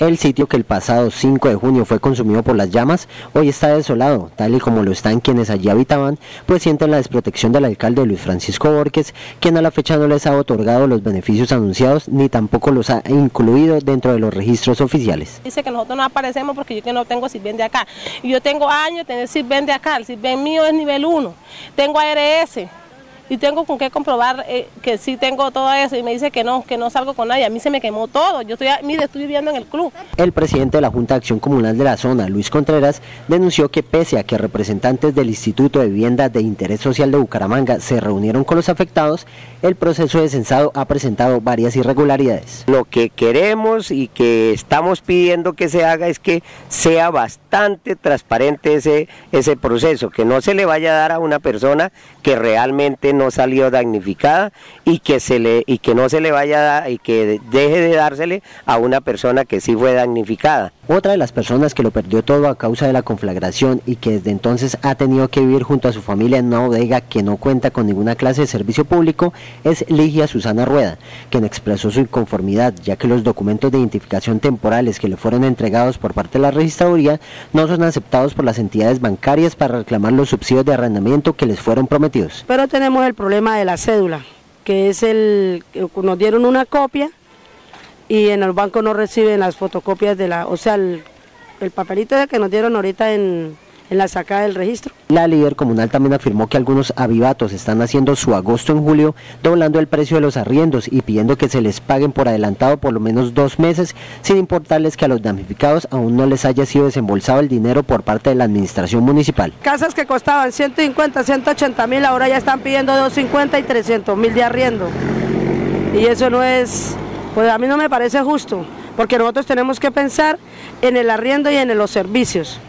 El sitio que el pasado 5 de junio fue consumido por las llamas, hoy está desolado, tal y como lo están quienes allí habitaban, pues sienten la desprotección del alcalde Luis Francisco Borges, quien a la fecha no les ha otorgado los beneficios anunciados ni tampoco los ha incluido dentro de los registros oficiales. Dice que nosotros no aparecemos porque yo que no tengo sirven de acá. Yo tengo años de tener sirven de acá, el sirven mío es nivel 1, tengo ARS, y tengo con qué comprobar eh, que sí tengo todo eso y me dice que no, que no salgo con nadie. A mí se me quemó todo. Yo estoy, mire, estoy viviendo en el club. El presidente de la Junta de Acción Comunal de la zona, Luis Contreras, denunció que pese a que representantes del Instituto de Vivienda de Interés Social de Bucaramanga se reunieron con los afectados, el proceso de censado ha presentado varias irregularidades. Lo que queremos y que estamos pidiendo que se haga es que sea bastante transparente ese, ese proceso, que no se le vaya a dar a una persona que realmente no salió damnificada y que se le y que no se le vaya a dar, y que deje de dársele a una persona que sí fue damnificada. Otra de las personas que lo perdió todo a causa de la conflagración y que desde entonces ha tenido que vivir junto a su familia en una bodega que no cuenta con ninguna clase de servicio público es Ligia Susana Rueda, quien expresó su inconformidad ya que los documentos de identificación temporales que le fueron entregados por parte de la registraduría no son aceptados por las entidades bancarias para reclamar los subsidios de arrendamiento que les fueron prometidos. Pero tenemos el problema de la cédula, que es el, nos dieron una copia y en el banco no reciben las fotocopias de la, o sea, el, papelito de que nos dieron ahorita en, en la sacada del registro. La líder comunal también afirmó que algunos avivatos están haciendo su agosto en julio, doblando el precio de los arriendos y pidiendo que se les paguen por adelantado por lo menos dos meses, sin importarles que a los damnificados aún no les haya sido desembolsado el dinero por parte de la administración municipal. Casas que costaban 150, 180 mil, ahora ya están pidiendo 250 y 300 mil de arriendo. Y eso no es, pues a mí no me parece justo, porque nosotros tenemos que pensar en el arriendo y en los servicios.